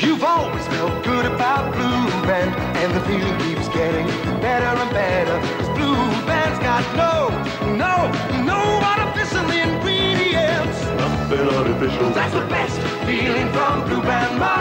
You've always felt good about Blue Band, and the feeling keeps getting better and better. 'Cause Blue Band's got no, no, no artificial ingredients. Nothing artificial. That's the best feeling from Blue Band, my